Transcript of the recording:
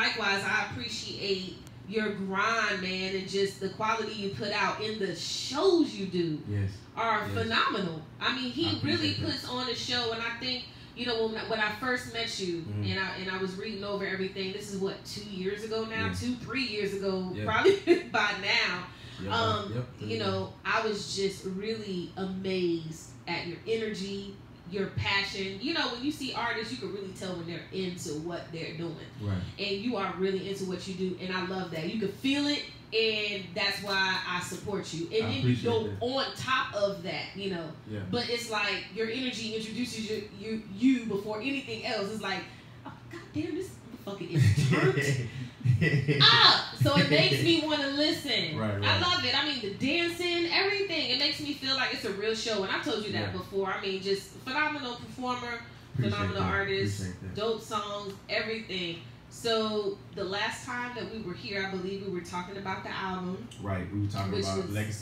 Likewise, I appreciate your grind, man, and just the quality you put out in the shows you do Yes. are Yes. phenomenal. I mean, he appreciate really that. puts on a show, and I think you know when, when I first met you, Mhm. and I and I was reading over everything. This is what two years ago now, Yeah. two three years ago, Yeah. probably by now. Yep. Um, yep. You know, I was just really amazed at your energy, your passion. You know, when you see artists, you can really tell when they're into what they're doing Right. and you are really into what you do, and I love that. You can feel it, and that's why I support you. And I then you go that. on top of that, you know. Yeah. But it's like your energy introduces you you, you before anything else. It's like, oh god damn, this motherfucker is turned up. So it makes me want to listen. Right, I love it. I mean, the dancing, makes me feel like it's a real show. And I've told you that Yeah. before. I mean, just phenomenal performer, Appreciate phenomenal that. artist, dope songs, everything. So the last time that we were here, I believe we were talking about the album. Right. We were talking about was- legacy.